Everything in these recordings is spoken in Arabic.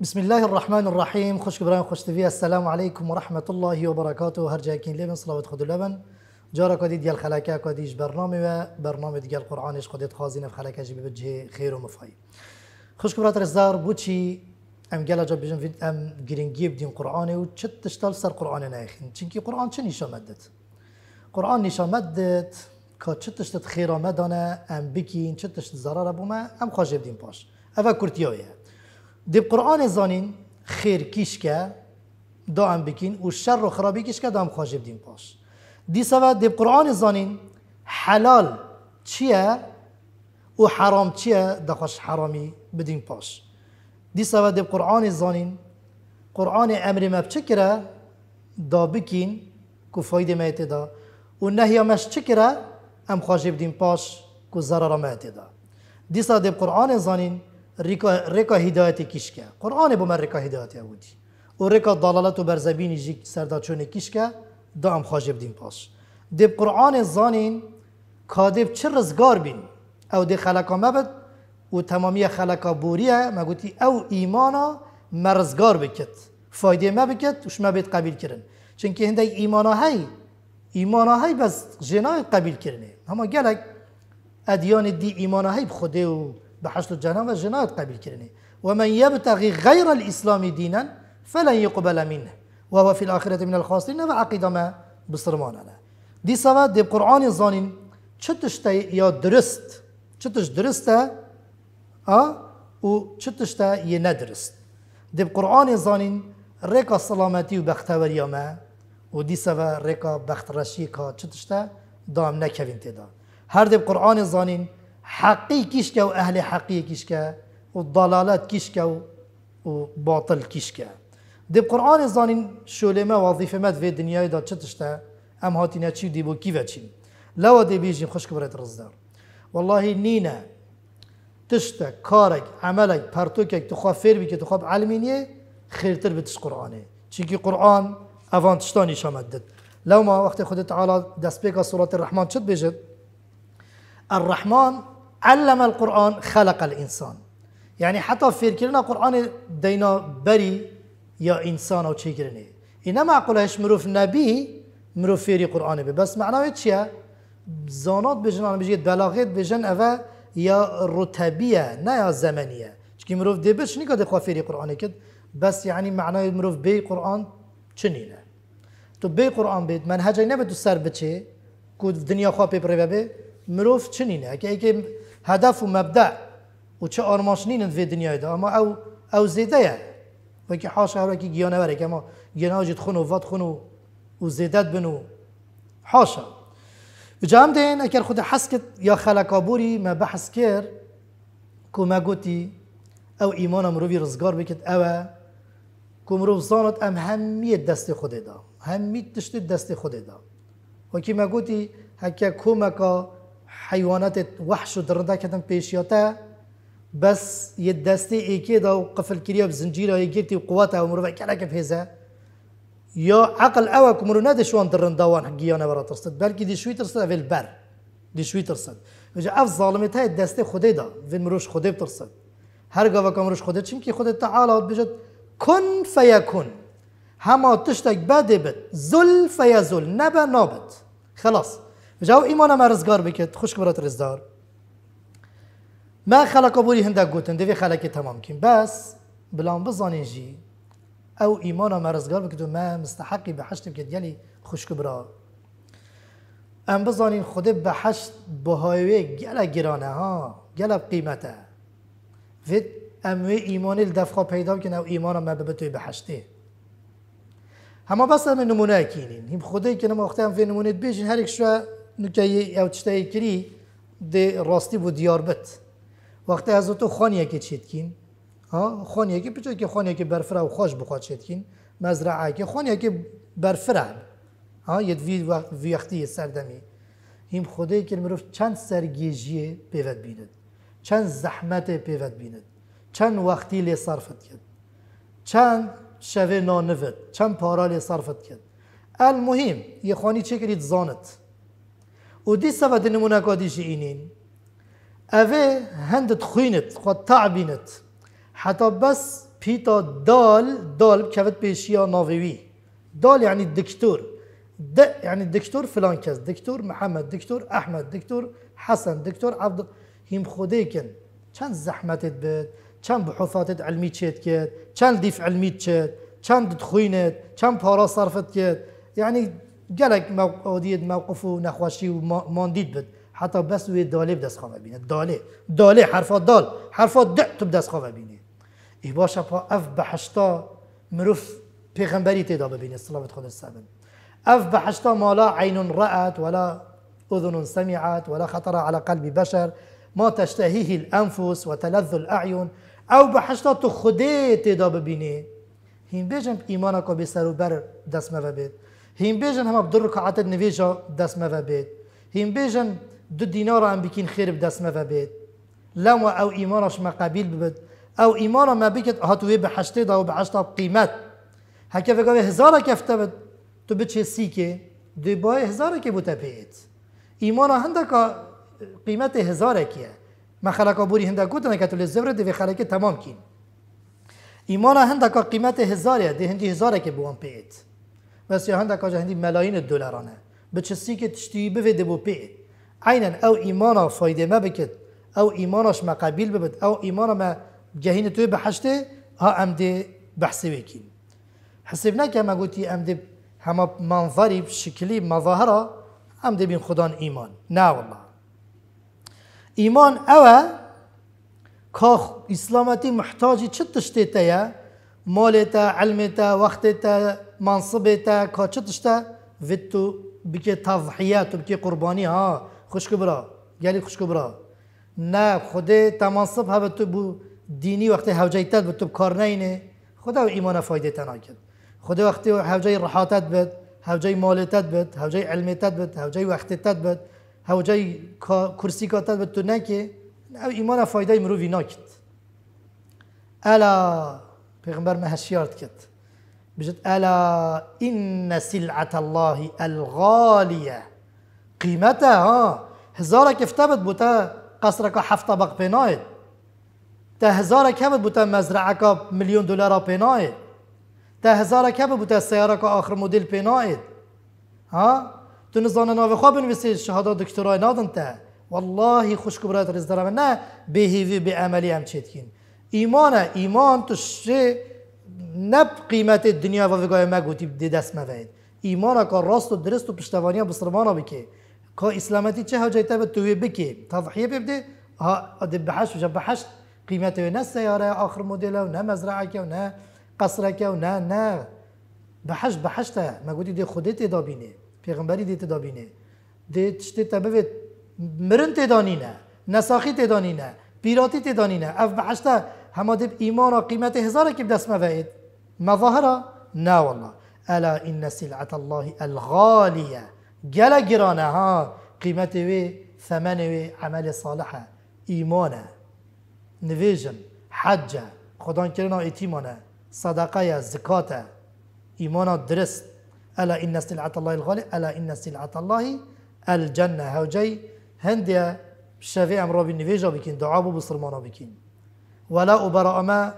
بسم الله الرحمن الرحيم خوش برایم خوش تبی السلام عليكم ورحمة الله وبركاته هر جاكين لبن صلوات خود لبن جارا كدي ديال خلاكا كديش برنامج برنامج ديال قرآنش قديت خازين في خلاكا جي بوجه خير ومفاي خوش برات رزدار بوچي ام گلا جا بجن فيد ام گرینگی بدین قرآن و چت تشتال سر قرآن نايخين چونكي قرآن چه نشان مدت قرآن نشان مدت که چه تشت خیر آمدانه ام بکین چه تشت ضرر بومه ام خواجه بدین پاش اوه کرتیایه دی قرآن زانین خیر کیش که دا ام بکین و شر و خرابی کیش که دا ام خواجه بدین پاش دی سوا دی قرآن زانین حلال چیه و حرام چیه دا خوش حرامی بدین پاش دی سوا دی قرآن زانین قرآن امر مب چکره دا بکین که فایده میته دا و نهی مش چکره ام خواجه بدین پاش که ضرر میته دا دی سوا دی قرآن زانین رکا هدایت کیش که. قرآن با من رکا هدایت اودی و رکا دلالت و بر زبین جی سردا کیش که دام خواجه دین پاش. دب قرآن زانین کادب چه رزگار بین؟ او دی خلقا مبد او تمامی خلقا بوریه. مگوتی او ایمانا مرزگار بکت. فایده ما بکت وش ما بید قبیل کرن. چونکه هنده ایمانا هی ایمانا هی بس جنای قبیل کرنه. همه گلک ادیان دی ایمانا هی بخوده و بحشت الجنة والجنات قبل كرني. ومن يبتغي غير الإسلام دينا فلن يقبل منه. وهو في الآخرة من الخاسرين وعقيد ما بصرمان أنا دي سوا دي قرآن زانين چتشتا يا درست؟ چتش درسته؟ آه؟ و چتشتا يه ندرست؟ دي قرآن زانين ريكا سلامتي و بختوريا ما و دي سوا ريكا بخت رشيكا چتشتا دام نكوين تدا هر دي قرآن زانين حقي كيشكا وأهل حقي كيشكا والضلالات كيشكا وباطل كيشكا دي بقرآن زانين شولما وظيفة مات في الدنيا دا تشتشتا أم هاتينا تشي ديبو كيفا تشي لو دي بيجي خوش كبرت رزدار والله نينا تشتا كارك عملك پرتوكك تخاف فير بك تخاف علمينية خيرتر بتش قرآنه. چونكي قرآن أفان تشتاني شامدد لو ما وقت خد تعالى دست بيك سورة الرحمن شد بيجد؟ الرحمن علم القرآن خلق الإنسان. يعني حتى في كرنا قرآن دينا بري يا إنسان أو شيء كرني إنما أقولهش مروف نبي مروف فيري قرآن بي. بس معناه چيا؟ زانات بجن أنا بجيت بلاغات بجن أفا يا نا يا زمنية. چكي مروف دي بش نيكا دخوا فيري قرآن كد بس يعني معناه مروف بي قرآن چنينة. تو بي قرآن بيت منهجي نبدو سر بچه. كود دنيا خواه بري مروف چنینه اگه اگه هدف و مبدع و چه آرمانش نینند به دنیای ده اما او او زیده یه و اینکه حاش هر که گیانه وره که اما گیانه آجید خون و واد خون و و زیدت بنو حاشا بجام دین اگر خود حسکت یا خلقابوری ما بحث کر کو ما گوتی او ایمان مروی رزگار بکت او کو مروف زانت ام دست خود دا همیت دشت دست خود دا و کی ما گوتی هکه کمکا حیوانات وحش و درنده کردن پیشیاته بس یه دسته ایکی دا و قفل کریا بزنجیره های گیرتی و قواته و مروفه کلک بهزه یا عقل اوه که مرو نده شوان درنده وان گیانه برا ترسد بلکه دی شوی ترسد اویل بر دی شوی ترسد. وجه اف ظالمت های دسته خوده دا وین مروش خوده بترسد هر گاوه که مروش خوده چیم که خود تعالی بجد کن فیکن هما تشتک بده بد زل فیزل نبه نابد. خلاص. جاو ما رزگار بکت خوش برات رزدار ما خلق بوری هندک گوتن دوی خلق تمام کن بس بلان بزانین جی او ایمان ما رزگار بکت و ما مستحقی به حشت بکت یعنی خوش برا ام بزانین خود به حشت بهایوه گله گرانه ها گله قیمته فید اموی ایمانی الدفقه پیدا بکن او ایمان ما ببتوی به حشته همه بس هم نمونه اکینین هم خودی که نما هم فی نمونه بیشین هر یک شو نکه او تشتایی کری ده راستی بود دیار بت وقتی تو خانیه که چید کین؟ ها؟ خانیه که پیچه که خانیه که برفره و خوش بخواد چید کین؟ مزرعه که خانیه که برفره ها؟ یه وی وقتی سردمی هیم خدای که مروف چند سرگیجیه پیوت بیند چند زحمت پیوت بیند چند وقتی لی صرفت کرد چند شوه نانفت چند پارا لی صرفت کرد المهم یه خانی چه کرید زانت. و سواد نمونا دنمونا اینین اوه هندت خوینت خود تعبینت حتی بس پیتا دال دال بكفت بيشيا نافيوي دال يعني الدكتور. د يعني الدكتور فلان كز دكتور محمد دكتور احمد دكتور حسن دكتور عبد هم خديكن چند زحمتت بد چند بحوثات علمی چید کرد چند دیف علمی چید چند دخوینت چند پارا صرفت کرد یعنی قالك موقع موقف و نخوشي و مانديد بد حتى بس وی داله بدست خواه بینه داله داله حرفات دال حرفات د تو بدست خواه بینه ای باشه پا اف بحشتا مروف پیغمبری تیدا ببینه. صلوات خود السبن اف بحشتا مالا عین رأت ولا اذن سمعت ولا خطر على قلب بشر. ما تشتهيه الانفس وتلذ الاعين أو بحشتا تیدا ببینه. هین بیجن ایمانا که بسر بر دست مو هینبێژن هەمە بدڕ کەعاتت نوێژە دەسمەوە بێت هینبێژن دو دینارە ئەم بکین خێر دەسمەوە بێت لەوە ئەو ئیمانەش مەقابل ببێت ئەو ئیمانە مە بکەت هاتوێ بە حشتێدا و بە عشتا قیمەت هەکەفەکەوێ هزارە کەفتەبت تو بچێ سیکێ دوێبای هزارێکی بوتە پێیت ئیمانە هەندەکە قیمەتی هزارێکیە مە خەلەکە بوری هەندە گوتنەکە تو لێ زەورە دەوێ خەلەکە تەمام کین ئیمانە هەندەکە قیمەتی هزارە دێ هەندی هزارێکی بووان پێیت بس یا هنده که هندی ملاین دلارانه. بچه سی که تشتی بویده بو پیت عينا أو ايمانا فايده ما بكت أو ايمانش ما قبيل ببت. أو ايمانا ما جهين توي بحشته ها ام دي بحثي وكين حسبنا كما قلتي ام دي هما منظري بشكلي مظاهرة ام دي بين خدان ايمان نا والله. ايمان أو كاخ اسلامتي محتاجي چه تشتيتا يا مالتا علمتا وقتتا منصبتا كا چه تشتا فيتو بكي تضحيات وبكي قرباني ها. خوشک برا گلی خوشک برا نه خود تماسب ها تو بو دینی وقتی هوجیتت به تو کار خدا و ایمان فایده تنا کرد. خدا وقتی هوجی راحتت بد هوجی مالتت بد هوجی علمتت بد هوجی وقتتت بد هوجی کرسی کاتت بد تو نکه. أو ایمان فایده مروی ناکد الا هشیارت کرد بجد الا ان سلعه الله الغاليه قيمتها ها هزارك افتبت بوتا قصرك حفت طبق بينايد تا هزارك هبت بوتا مزرعك مليون دولار بينايد تا هزارك هبت بوتا سيارك آخر موديل بينايد ها تو نزانه ناوی خواب بنویسی شهاده دکترای نادن تا والله خوش کبرات رز نه بهیوی به عملی هم چیت ایمانه ایمان تو شه نه قیمت دنیا و وگای مگوتی دی دست موید ایمان که راست و درست و پشتوانی بسرمانا بکی که اسلامتی چه حجای تب توی بکی تضحیه ببده ها دی بحش و بحش قیمت نه سیاره آخر مدل و نه مزرعه و نه قصرک و نه نه. بحش بحش تا مگوتی دی خودت دابینه پیغمبری دی تدابینه دی چته تبه مرن تدانی نه. نساخی تدانی نه. پیراتی تدانی نه. اف بحشتا هما دب ايمان قيمة هزار كيف دسمه فايد مظاهره نا والله. الا إن سلعة الله الغالية. جلا جرانه ها. قيمته وي ثمنه وي عمل صالحه ايمانه نویژن حجه خدان کرنا ایتیمانه صدقه زکات ایمان درست. الا إن سلعة الله الغالي الا إن سلعة الله الجنة. هوجي هنديا شافي أمر بالنفيجا بكين دعاء بو بسلمانا بكين ولا براء ما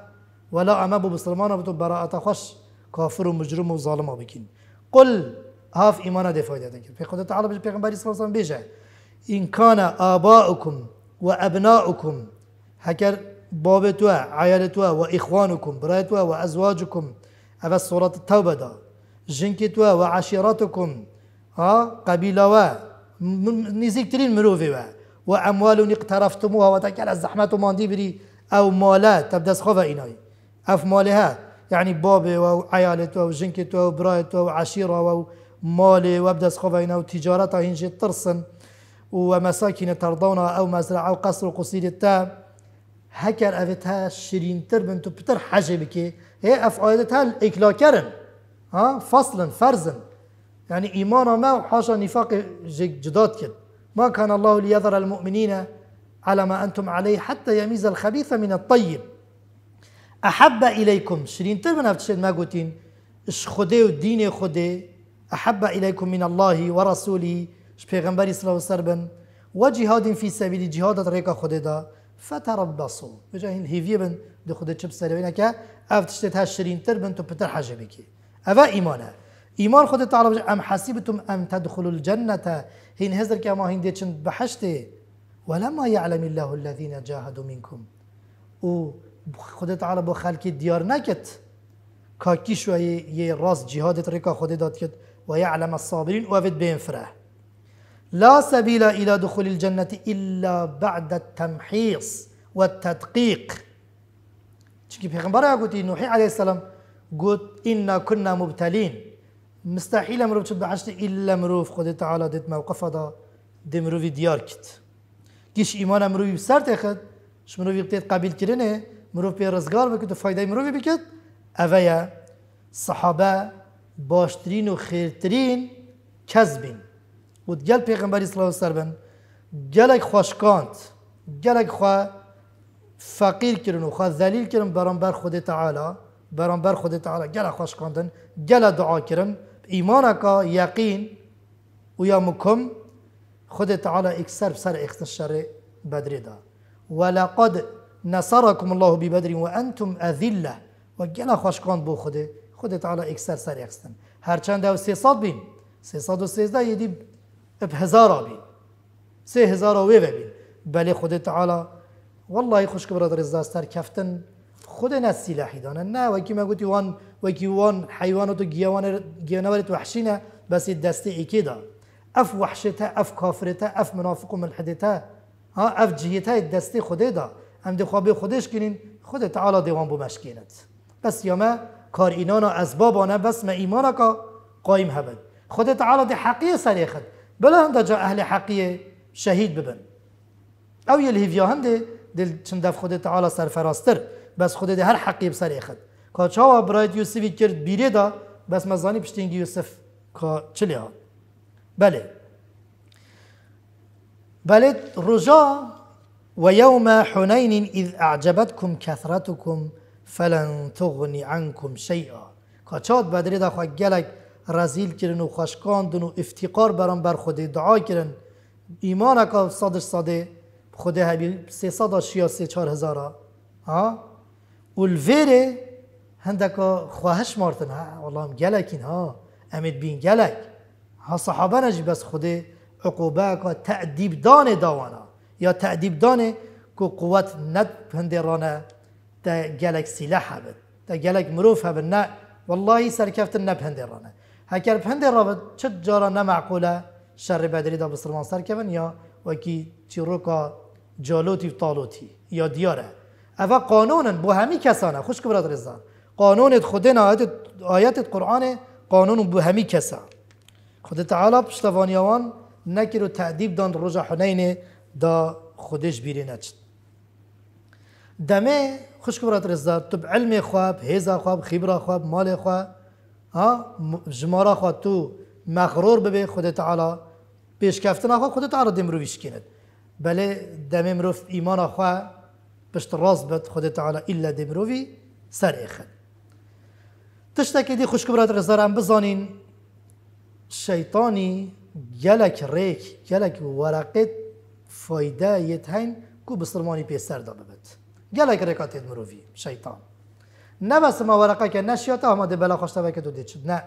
ولا أما بو بسلمانا بتو براءة خش كافر ومجرم وظالم بكين. قل هاف إيمانا دي فايدة دنك في قدرة تعالى بيغمبري صلى الله عليه وسلم بيجا إن كان آباؤكم وأبناؤكم هكر بابتوا عيالتوا وإخوانكم برايتوا وأزواجكم هذا سورة التوبة دا. جنكتوا وعشيرتكم ها قبيلة نزيك ترين مروفي وأموال اقترفتموها وتكال الزحمة ماندي بري. أو مالات تبدأ سخوفة إناي أف مالها يعني بابي وعيالته وجنكته وبرايته وعشيرة مالي وابدا سخوفينا وتجارة هنجي ترسن. ومساكن ترضونها أو مزرعة أو قصر قصير التام هكر أفتها شرين تربن بتر حاجة بكي هي أفعالتها الإكلا كرن ها؟ فصلا فرزا يعني إيمانا ما وحاشا نفاق جداد كد ما كان الله ليذر المؤمنين على ما أنتم عليه حتى يميز الخبيث من الطيب. أحب إليكم شرين تربن أفتشد ما قلتين إش خده ودين خده أحب إليكم من الله ورسوله پیغمبری صلی الله علیه و وجهاد في سبيل جهاد طريق خود دا فتربصوا. بجا این هیوی بن دي خود چپ سروینه که اف تشتت ها شرین تر بن تو پتر حاجة بکی اوه ایمانه ایمان خود تعالی بجه أم حسیبتم أم تدخلوا الجنة؟ هین هزر که ما هین دیچن بحشته ولما يعلم الله الذين جاهدوا منكم. و خود تعالی با خلکی دیار نکت. کاکی شوی یه راست جهادت رکا خود داد کت و یعلم الصابرین و افد بین فره لا سبيل إلى دخول الجنة إلا بعد التمحيص والتدقيق چونکی پیغمبر گوتی نوحی علیه السلام گوت إنا كنا مبتلين مستحيل مروف بحشت إلا مروف خود تعالى ديت موقف دا دي مروفي ديار كت كيش إيمان مروفي بسر تخد ش مروفي بتيت قبيل كرنه مروف بي رزگار بكت و فايده مروفي بكت اوه صحابه باشترین و خیرترین کس بین و گل پیغمبری صلی الله علیه و گلک خوشکانت گلک خوا فقیر کردن و خوا ذلیل کردن برانبر خود تعالی. برانبر خود تعالی گل خوشکاندن گل دعا کردن ایمان کا یقین و یا مکم خود تعالی اکثر سر إخت الشر بدر دا. ولقد نصركم الله ببدر وأنتم أذلة. و خوشکاند بو خوده خود تعالی اکثر سر اخستن هرچند أو 300 بین 313 یدی اب هزار بین سه هزار و بین بله خود تعالی والله خوش که برادر ازداستر کفتن. خود نه سلاحی دانه. نه وکی ما گوتی وان وکی وان حیوانات و گیوان گیانوارت وحشینه بس دسته ایکی دا. اف وحشته اف کافرته اف منافق و ملحدته ها؟ اف جهیته دسته خوده دا. هم دی خوابه خودش کنین خود تعالی دیوان بو مشکینت. بس یما کار اینانا اسبابانه بس ما ایمانا که قایم هبن. خود تعالی دی حقیه سری خد بلا هنده جا أهل حقیه شهید ببن. أو یه الهیویا هنده دل چند خود تعالی سرفراستر بس خود دی هر حقیه بسری خد که چاوا برایت یوسفی کرد بیره دا بس مزانی پشتینگی یوسف که چلی ها بله. بله رجا ويوم حنين إذ أعجبتكم كثرتكم فلن تغني عنكم شيئا کاچات بدری دا خواه گلک رزیل کرن و خوشکاندن و افتقار برام بر خود دعا کرن. ایمان اکا صادش صاده خود هبی سی صدا شیا سی چار هزارا ها. و الویره هندکا خواهش مارتن ها والله هم گلکین ها. امید بین گلک. ها صحابه نجی بس خود عقوبه اکا تعدیب دان داوانا. یا تعدیب دانه که قوت ند رانه تا گلک سلاح هبد تا گلک مروف هبد نه والله سرکفت نه پنده هکر پنده را چه جارا نمعقوله شر بدری دا بسرمان سرکفن یا وکی چیروکا جالوتی و طالوتی یا دیاره. اوه قانونا بو همی کسانه. خوش که برادر قانونت خودنا آیت, آیت قرآن قانون بو همی کسا خود تعالی پشتوانیوان نکر و تعدیب دان رجا حنین دا خودش بیری نچد دمه خوش برات رزا تو علم خواب هیزا خواب خبره خواب مال خواب ها جمارا خواب تو مغرور ببه خود تعالی. پیش کفتن خواب خود تعالی دم رو کند بله دم مروف ایمان خواب پشت راست بد خود تعالی الا دم روی سر اخد تشتکی دی خوش برات رزا هم بزانین شیطانی گلک ریک گلک ورقت فایده یتاین کو بسرمانی پیستر داده بد. گلک ریکاتید مروی شیطان. نه بس ما ورقه که نشیاته، همه ده بلا خوشتا بکه دو دید شد نه.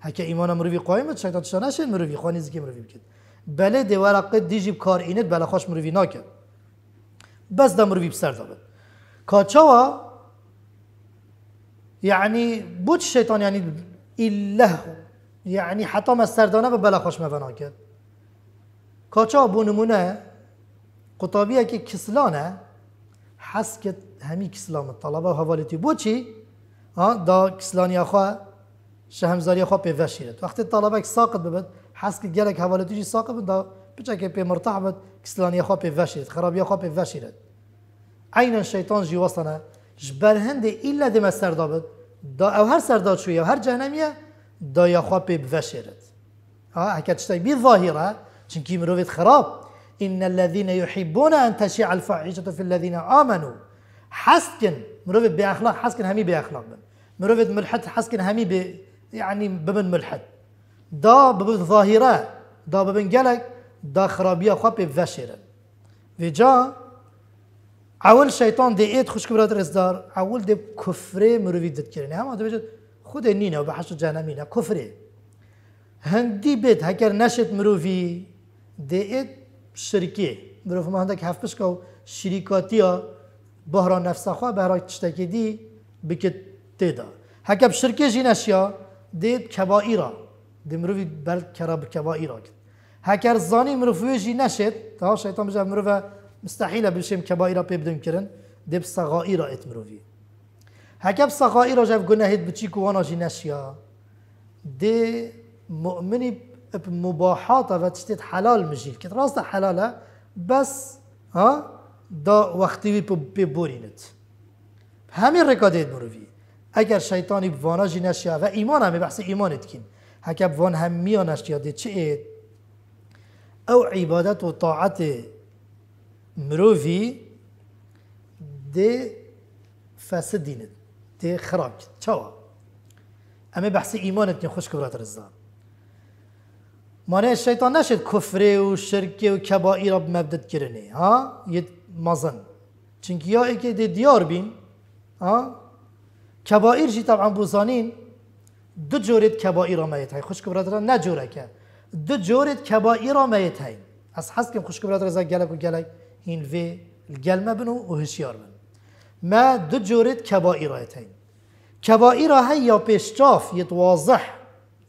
هکه ایمان مروی قایم بد شیطان چشتا نشید مرووی خوانی زگی مروی بکد. بله ده ورقه دیجیب کار اینت بلا خوش نا ناکد بس ده مرووی بسر دابه کاچاوا یعنی بود شیطان یعنی الله یعنی حتی مستردانه به بلا خوش مفنا کرد. کاچا بو نمونه قطابیه که کسلانه حس کرد همی کسلام طلبه حوالتی بو چی؟ دا کسلانی خواه شهمزاری خواه پی وشیرد وقتی طلبه که ساقط ببد حس که گلک حوالتی جی ساقط بد دا بچه که پی مرتاح بد کسلانی خواه پی وشیرد خرابی خواه پی وشیرد عینا شیطان جی وصنه جبر هنده ایلا دی مستر دابد دا او هر سرداد شویه هر جهنمیه دا خواه پی وشیرد ها هکت شتای بی ظاهره چنکی مروفید خراب. إن الذين يحبون أن تشيع الفاحشة في الذين آمنوا. حسكن مروفد بأخلاق حسكن همي بأخلاق بن. ملحد حسكن همي ب يعني ببن ملحد. دا ببن ظاهرة دا ببن جلك دا خرابية خب بفشرة وجا اول شیطان دی اید خوش برات رزدار اول دی کفر مروی دت کرنه هم بجد خود نینه و به حشد جهنم کفره. هندی بید هکر نشد مروفی ده اید شرکی مروف ما هندک هفت بشکو شریکاتی ها بهرا نفس خواه بهرا تشتکی دی بکت تیدا هکب شرکه این دید کبایی کبائی را. دی مروفی بل کرا بکبائی را کد هکر زانی مروفی نشد تا شیطان بجا مروفه مستحیل بشیم کبائی را پیبدیم کرن. ده صغائی را ات مروفی. هكب صغائر جاب جناهد بتشيكو وأنا جناشيا دي مؤمني بمباحات وتشتت حلال مجيل كت راست حلاله بس ها دا وقتی بی بورینت. همین رکادت مروی اگر شیطانی بوانا جی و ایمان همه بحث ایمانت کن. هکب وان هم میانش یاده چه اید؟ أو عبادت و طاعت مروفی دی فاسد دینت تێ خراپ چاوە اما بحث ایمان نی خوش کبرات رزدان مانەیە شیطان نشد کوفرێ و شرکێ و کەبائی را مەبدتکردنی ها؟ یه مزن. چونکی یا ئەکێ دێ دیار بین ها؟ کەبائیرژی طبعا بزانین دو جۆرێت کەبائی خوش کبرات رضا نجوره که دو جۆرێت کەبائی ڕامەیت هەین ئەس حەستکەم خوشک برادرە گەلک و گەلک هین این وی bin û و hişyar من. ما دو جورت کبائر هاتين کبائر هيا بيشتاف يتواضح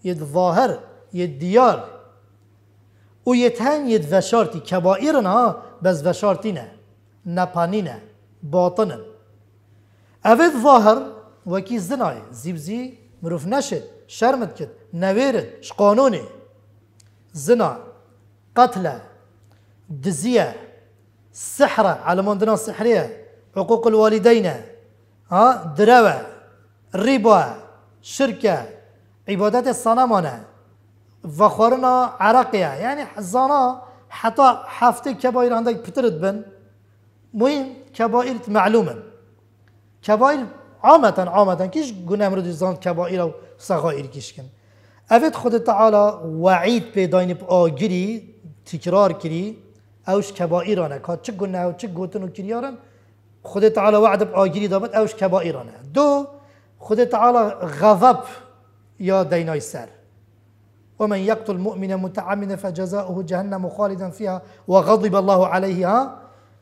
واضح يتديار ظاهر و يد هن كبائرنا بس وشارتي نه. نپانی نه باطنن اوید ظاهر وکی زنای. زیبزی مروف نشد. شرمت کد نویرد. شقانونی زنا. قتل. دزیه. سحره علمان دنا سحریه. حقوق الوالدين ها دروة الربا شركة عبادات الصنمانة وخورنا عراقية يعني زانا حتى حفتة كبائر عندك بترد بن مهم كبائر معلومة. كبائر عامة عامة كيش قلنا مرد زان كبائر أو صغائر كيش كن؟ أفت خود تعالى وعيد بيداين بآجري تكرار كري أوش كبائرانه كات چه گناه و چه گوتن و خود تعالى وعد بآگیری دابد اوش كبائرانه دو خود تعالى غضب يا ديناي سر. ومن يقتل مؤمنا متعمدا فجزاؤه جهنم خالدا فيها وغضب الله عليه ها؟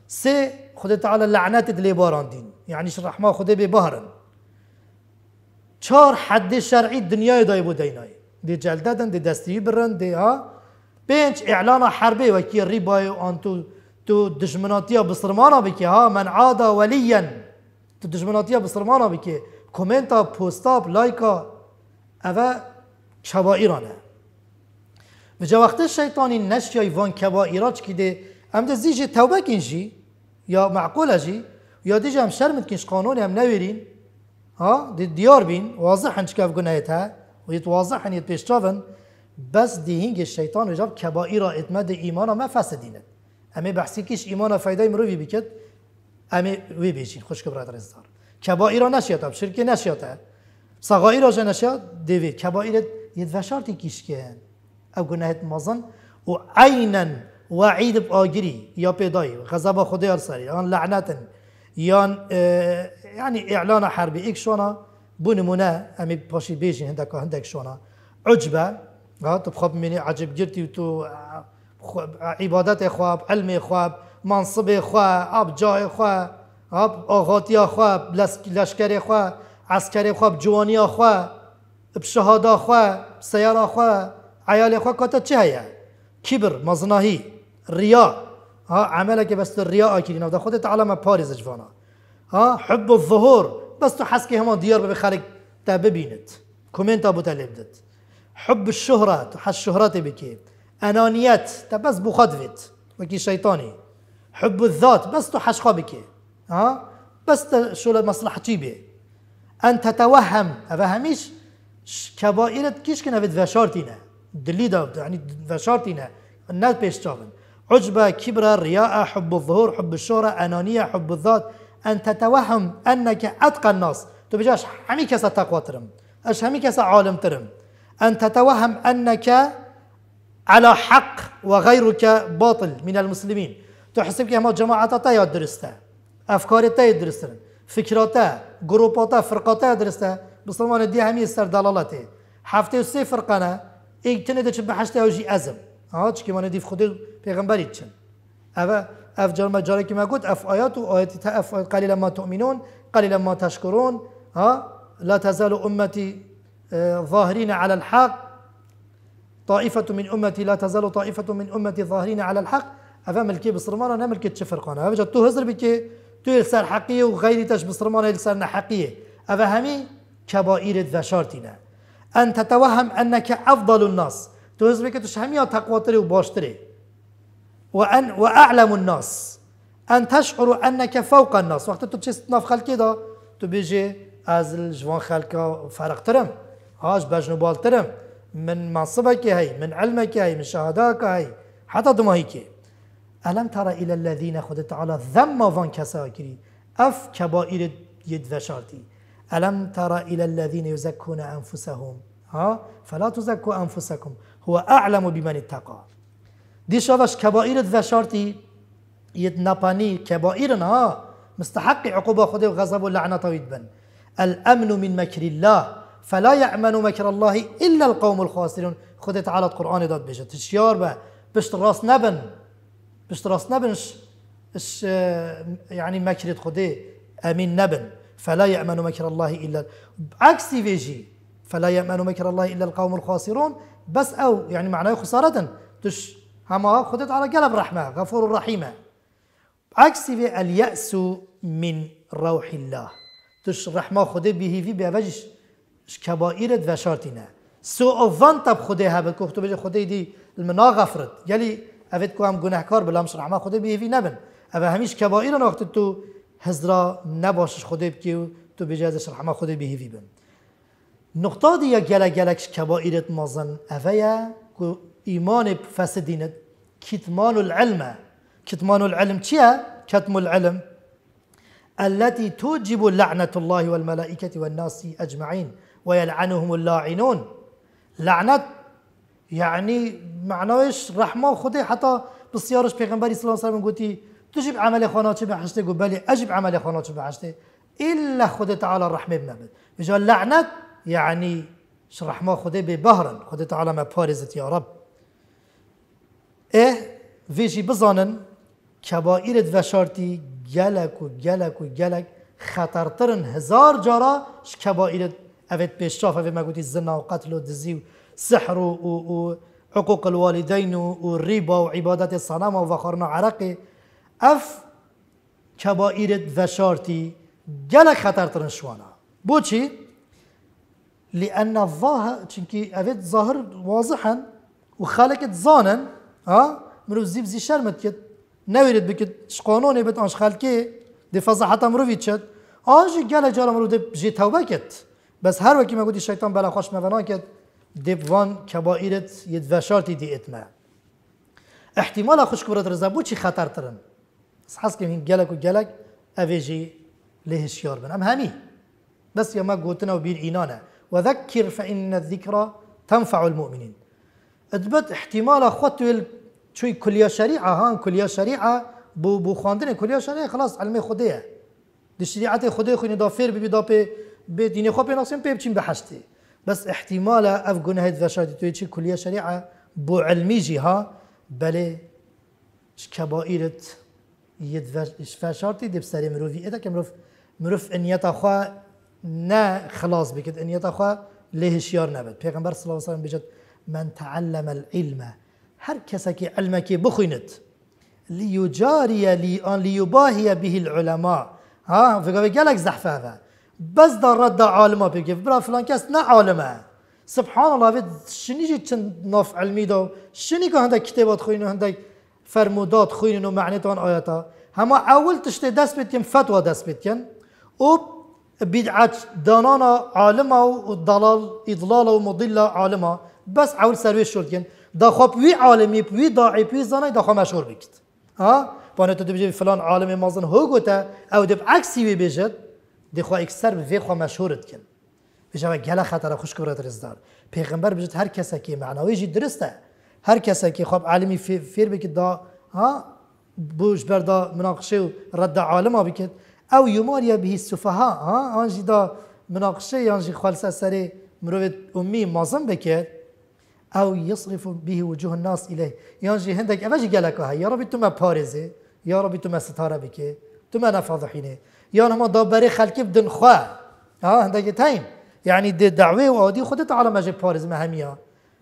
سي خود تعالى لعنات دلي باران دين يعني شرح خود ببهرن چهار حد شرعي الدنيا دايبو ديناي دي جلددن دي دستي برن دي ها؟ بينش اعلان حربي وكي الربا آنتو تو دشمناتیا بسرمانا بکی ها من عادا ولیا. تو دشمناتیا بسرمانا بکی کومنتا پوستا لایکا اوه کبائرانه و جا وقت شیطانی نشیای وان کبائرات که ده هم ده زیجه توبه کنجی یا معقوله جی یا دیجه هم شرمت کنش قانونی هم نویرین. ها دي ديار بين واضح ان شكاف جنايتها ويتواضح ان يتبيشتافن بس دي هنج الشيطان وجاب كبائر اتماد ايمانا ما فسدينت امی بحثی کش ایمان و فایده وی بکد امی وی بیشین خوش که برادر ازدار کبائی را نشیاد هم شرک نشیاد هم صغائی را نشیاد دیوی کبائی را ید وشارتی کش کن او گناهت مازن و عینن وعید آگری یا پیدایی غضب خدای ارسری یا لعنتن یا یعنی اعلان حربی ایک شونا بو نمونه امی پاشی بیشین هندک هندک شونا عجبه ها تو بخواب منی عجب گرتی تو عبادت خواب علم خواب منصب خواب اب جای خواب اب آغاتی خواب لشکر خواب عسکر خواب جوانی خواب بشهاده خواب سیاره خواب عیال خواب کاتا چه هیا؟ کبر مزناهی ریا. ها عمله که بس ریا آکرین و خودت تعالی ما پارز جوانا. ها حب الظهور بس تو حس که همان دیار بخلق تا ببیند کومنت ابو طالب حب الشهرة تحس شهرتي بكي أنانيات بس بخدفت وكي شيطاني حب الذات بس تحس بكي ها بس شو مصلحتي به أن تتوهم. أفهميش كبائر كيش كنا في فشارتنا دليدا يعني فشارتنا الناس بيشتغل عجبة كبرى رياء حب الظهور حب الشهرة أنانية حب الذات. أن تتوهم أنك أتقى الناس. تبجاش همي كسا تقوى ترم. أش همي كسا عالم ترم. أن تتوهم أنك على حق وغيرك باطل من المسلمين. تحسب كما جماعة تايا درستا افکار تا درستن فکراتا گروپاتا فرقاتا درسته بسلمان دی همی سر دلالته هفته و سه فرقانه ایک تنه ده چه بحشته اوجی ازم ها چه که من دیف خود پیغمبری چن. اوه اف جرم جاره که ما اف آیات و آیات تا اف قلیلا ما تؤمنون قلیلا ما تشکرون. ها لا تزال امتی ظاهرين على الحق. طائفة من أمتي لا تزال طائفة من أمتي ظاهرين على الحق. أفهم الكي بصرمانة نعمل كي تشفر قانا أفجد تو هزر بكي تو لسان حقية وغيري تش بصرمانة لسان حقية. أفهمي؟ كبائر ذا أن تتوهم أنك أفضل الناس. تو هزر بكي تشهمي تقواتري وباشتري وأن وأعلم الناس. أن تشعر أنك فوق الناس. وقت تو تشست ناف خلقي دا تو بيجي از الجوان خلقا فرق ترم. هاش بجنو بالترم من منصبك هي من علمك هي من شهاداك هي حتى دماهيك ألم ترى إلى الذين خد تعالى ذم فان كساكري؟ أف كبائر يد وشارتي ألم ترى إلى الذين يزكون أنفسهم؟ ها؟ فلا تزكوا أنفسكم هو أعلم بمن اتقى. دي شافش كبائر وشارتي يد نباني كبائر ها؟ مستحق عقوبة خده وغضب ولعنة بن الأمن من مكر الله. فلا يأمن مكر الله إلا القوم الخاسرون. خده تعالى القرآن داد بجد تشيار به. بشت راس نبن. بشت راس نبن. اش يعني مكر خده أمين نبن. فلا يأمن مكر الله إلا عكس فيجي فلا يأمن مكر الله إلا القوم الخاسرون. بس أو يعني معناه خسارة تش هما خدت على قلب رحمة. غفور رحيمة عكس في اليأس من روح الله. تش رحمة خده به في بيوجش كبائرت و شارتینه. سو اوان تب خوده هبه که تو بجه خوده دی المنا غفرت یلی اوید که هم گناهکار بلا مش رحمه خوده بیهوی نبن. اوه همیش کبائر وقت تو هزرا نباشش خوده بکی تو بجه ازش رحمه خوده بیهوی بن. نقطه دی یا گلک گلکش کبائرت مازن اوه یا که ایمان فسدینت کتمان العلم. كتمان العلم چیه؟ كتم العلم التي توجب لعنة الله والملائكة والناس أجمعين. ويلعنهم اللاعنون. لعنت يعني معناش رحمه خدي حتى بسيارش پیغمبری صلی الله علیه و گوتی تجيب عمل خانه چه بحشته گو بله اجب عمل خانه چه بحشته الا خد تعالى الرحمه بنبد بجا لعنت يعني رحمه خدي ببهرا خد تعالى ما بارزت يا رب. إيه فيجي بزانن كبائر و گلک و گلک و گلک خطرترن هزار جارا كبائر اوید پیشراف اوید مگوتی زنا و قتل و دزی و سحر و, و, حقوق الوالدين و ريبا و عبادت صنم و وخارنا عرق أف كبائر وشارتي جلك خطر ترنشوانا. بوچي لأن الظاهر چونكي أفيد ظاهر واضحا وخالك زانن ها؟ مرو زيب زي شرمت كت نويرد بكت شقانوني بت آنش خالكي دي فضحة مروفي تشد آنجي جل جارة مرو دي جي توبة بس هر وقتی مگودی شیطان بلا خوش مبنا که دیوان کبائرت ید وشارتی دی اتما احتمال خوش کورت رزا بو چی خطر ترن بس حس که گلک و گلک اویجی لهشیار بن. ام همی. بس یا ما گوتنا و بیر اینانه. و ذکر فإن الذکر تنفع المؤمنین. ادبت احتمال خود چوی کلیا شریعه ها کلیا شریعه بو بو خواندن کلیا شریعه خلاص علم خودیه. دی شریعت خودی خو نه دا فیر بی دا به دین خو پیناسیم پی بچیم به حشتی بس احتمال اف گناه ذشادی توی چی کلیه شریعه بو علمی جی ها دب سری مروفی. اتا که مروف مروف انیت خوا نه خلاص بکد انیت خوا لهشیار نبد. پیغمبر صلی الله علیه و سلم من تعلم العلم هر که علمك بخویند ليجاري لي آن ليباهي به العلماء. ها فقال لك زحفه بس در رد عالما بگه برا فلان کس نه عالمه. سبحان الله وید شنی جی چند ناف علمی دو؟ شنی که هنده کتابات خوین و فرمودات خوین و معنی تان آیاتا؟ هما اول تشتی دست بیتیم فتوا دست بیتیم و بدعت دانانا عالمه و ضلال اضلال و مضل عالمه بس اول سرویش شد دا خواب وی عالمی وی داعی وی زنای دا خواب مشهور بکت. ها؟ بانه تو فلان عالم مازن هو گوته أو دب عکسی وی بجد. دخوا اکثر به خوا مشهورت کن. بجا گله خطر خوش کرد رزدار. پیغمبر بجد هر کسی که معنوی جی درسته. هر کسی که خب عالمی فیر بکید دا ها بوش بردا مناقشه و رد عالم بکد. أو یماریا به السفهاء ها آنجی دا مناقشه آنجی خالص سر مروت امی مازم بکد. أو يصرف به وجوه الناس اليه يانجي هندك افاجي قالك يا ربي تما بارزي يا ربي تما ستاره بك تما نفاضحينه يا ما دابري خلقي بدن خوا. ها هندك تايم يعني دي دعوه وادي خدت على ما جيب بارز مهميه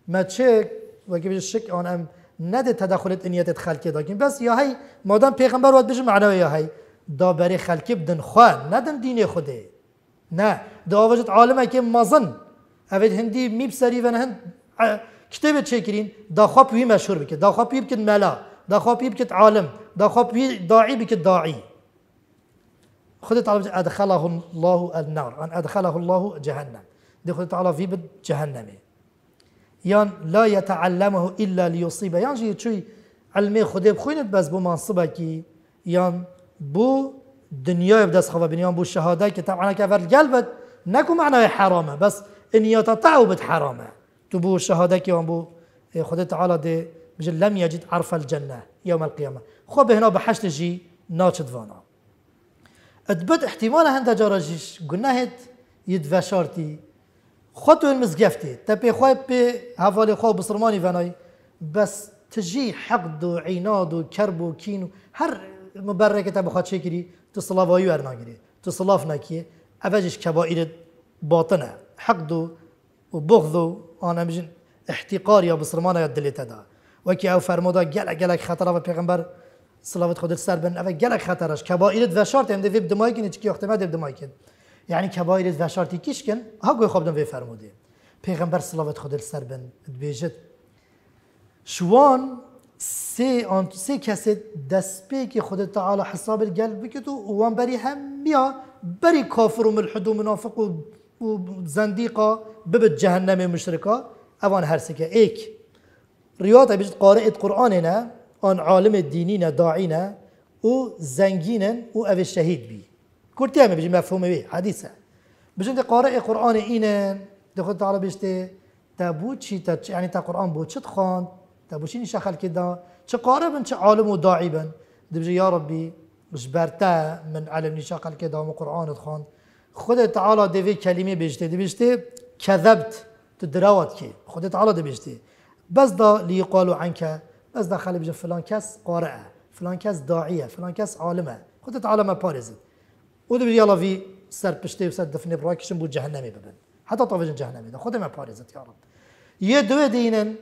ما تشك وكيف الشك انا ام ندى تدخلت انية خلقي لكن بس يا هي ما دام پیغمبر واد بيجي معناه يا هي دابري خلقي بدن خوا ندن دين خده نه. دا وجد عالمه که مازن. اوید هندی میب سری و هند. کتاب چکرین داخوا پی مشهور بکد داخوا پی بکد ملا. داخوا پی بکد عالم. داخوا پی داعی بکد داعی خود تعالى أدخله الله النار. أن أدخله الله جهنم. دي خود تعالى في بد جهنم. يان لا يتعلمه إلا ليصيبه. يان جي شوي علمي خده بخوينت بس بو منصبه كي يان بو دنيا بدس خوا بنيان بو شهادة كي طبعا كفر القلب نكو معناه حرامة. بس ان يتطعوا بد حرامه تبو الشهاده كي بو خدا تعالى دي بجل لم يجد عرف الجنة يوم القيامة. خو هنا بحشت جي ناتشد فانا. تبد احتمال هنده جارا جیش گناهت یدوه شارتی خود تو المزگفتی تا پی خواه پی حوالی خواه بسرمانی ونای. بس تجی حقد و عناد و کرب و کین و هر مبرکه تا بخواد چه کری تو صلاوایی ور نگیری تو صلاف نکیه اوجش کبائر باطنه. حقد و بغض و آنها میجن احتقار یا بسرمانه یا دلیت ده وکی او فرمودا گلک گلک خطره و پیغمبر. صلوات خود سر بن. او گلک خطرش. کبائرت و شرط هم دوی بدمای کنی چکی وقت ما دمای کن یعنی کبائرت و شرطی کیش کن ها گوی خوب دم وی فرموده پیغمبر صلوات خود سر بن. بیجت شوان سه آن سه کسی دست پی که خود تعالی حساب القلب بکت و وان بری هم بیا بری کافر و ملحد و منافق و زنديقة ببت جهنم مشركة اوان هرسكة ايك رياضة بيجت قارئة قرآننا آن عالم دینی نه داعی نه. او زنگینن او او شهید بی. کرتی همه بجی مفهومه بی حدیثه. بجند قارئ قرآن اینه ده خود تعالی بشته تبو چی تا یعنی تا قرآن بو چت خواند؟ تبو چی نشه خلک دا؟ چه قارئ بن چه عالم و داعی بن؟ ده بجی یا ربی جبرتا من علم نشه خلک دا و قرآن تخان خود تعالی دوی کلمه بشته دی بشته کذبت دروغات که خود تعالی دی بشته بس دا لیقالو عنکه بس دا خلی بجه فلان کس قارئه فلان کس داعیه فلان کس عالمه. خود تعالی ما پارزد و دو یالا وی سر پشته و سر دفنه براکشن بود جهنمی ببن حتی طاوجن جهنمی دا خود ما پارزد یا رب. یه دو دینن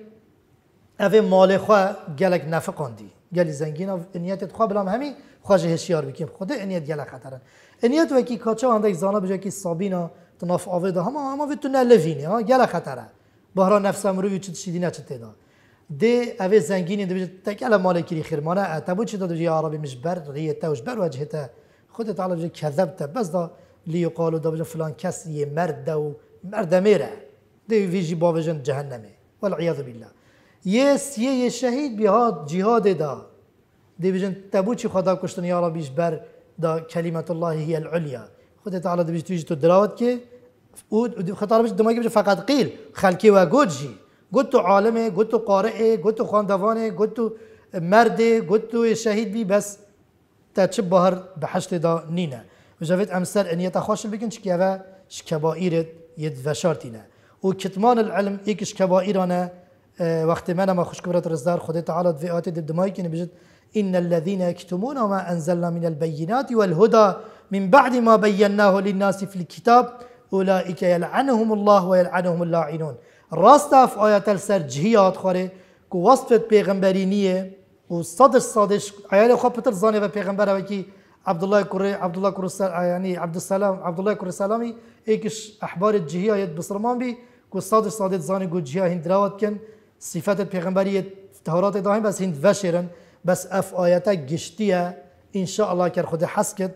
اوه مال خواه گلک نفقان دی گلی زنگین و نیتت خواه بلام همی خواجه هشیار بکیم. خود انیت گلک خطرن انیت وکی کاچا اندک زانا بجا کی سابینا تناف آویدا. هما هما وی تو نلوینه گله خطره. بهرا نفس امروی چت شیدی نه چت دا ده اوه زنگینی ده بجا تکل مال کری خیرمانه اتبو چی داد یا عربی مشبر ریته وشبر وجهته خود تعالی بجا کذبته بس دا لیقالو دا بجا فلان یه مرد و مرد میره. ده ویجی با وجن جهنمه. والعیاذ بالله. یه سیه شهید بیاد جهاد دا. ده بجن تبو چی خدا کشتن؟ یا عربیش بر دا كلمة الله هي العليا خد تعالى دبيش تيجي تدراوت كي خطر بيش دماغي فقط قيل خلكي وجوجي قلت عالمه قلت قارئه قلت خاندوانه قلت مرده قلت شهيد بي بس تشب بهر بحشت دا نينا وجافت امثال ان يتخاش بكن شكيفا شكبائر يد وشارتينا وكتمان العلم ايكش كبائرنا آه وقت ما ما خوش كبرت رزدار خد تعالى في آتي دماغي كي بيجت إن الذين يكتمون ما أنزلنا من البينات والهدى من بعد ما بيناه للناس في الكتاب أولئك يلعنهم الله ويلعنهم اللاعنون. راست اف آیت سر جهیات خوره که وصف پیغمبری نیه و صدش صدش عیال خواه پتر زانه و پیغمبر و کی عبدالله کره عبدالله کره سر یعنی عبدالسلام عبدالله کره سلامی ایکش احبار جهی آیت بسرمان بی که صدش صدت زانه گو جهی هند راوت کن صفت پیغمبری تهارات داهیم بس هند وشیرن بس اف آیت گشتیه. انشاءالله کر خود حس کد.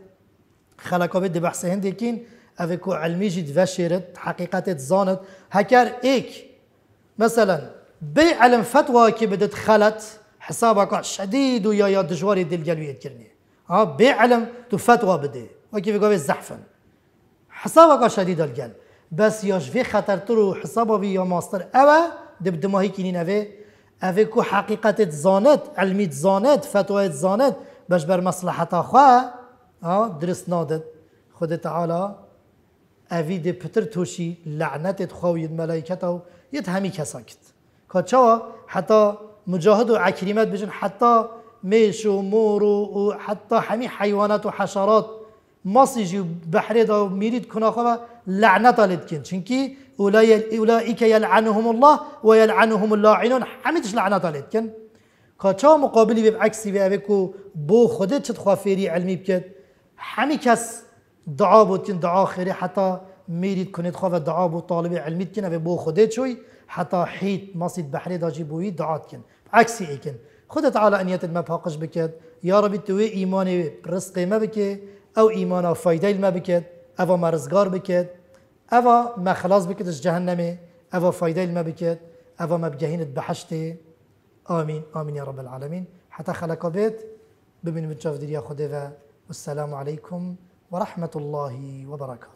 خلقا بده بحث هندی کین اوه که علمی جید وشیرت حقیقتت زاند هكر إيك. مثلا بي علم فتوى كي بدت خلت حسابك شديد ويا يا دجواري دل قلبي يذكرني ها بي علم تو فتوى بدي. وكيف يقول زحفا. حسابك شديد القلب بس ياش في خطر ترو حسابه يا ماستر. اوا دب دماهي كينين اوه اوه حقیقت زانت علمیت زانت فتوایت زانت. باش بر مصلحت خواه درست نادد خود تعالی اوی ده پتر توشی لعنت خواهید ملائکت و یه همی کسا کت که چوا حتی مجاهد و عکریمت بجن حتی میش و مور و حتی همی حیوانات و حشرات ماسی جو بحری دا میرید کناخوا لعنت آلید کن چونکی أولئك يلعنهم الله ويلعنهم اللاعنون. حميدش لعنات عليك كن كاچا مقابلي به عكسي به اوكو بو خودت چت خوافيري علمي بكت. همي كس دعا بوتين دعا خيري حتى كنت خواه دعا بو طالب علمي كن بو خودت شوي حتى حيت مصيد بحري داجي بوي دعات كن عكسي ايكن خود تعالى ان يتد ما بحقش بكت يا ربي توي ايماني رزقي ما بكت أو ايمانا فايده ما بكت أو مرزگار بكت اوا ما خلاص بكتش جهنمي اوا فايدة ما بكت اوا ما بجهينت بحشتي امين امين يا رب العالمين حتى خلق بيت ببن بتشاف ديريا خديفا والسلام عليكم ورحمة الله وبركاته.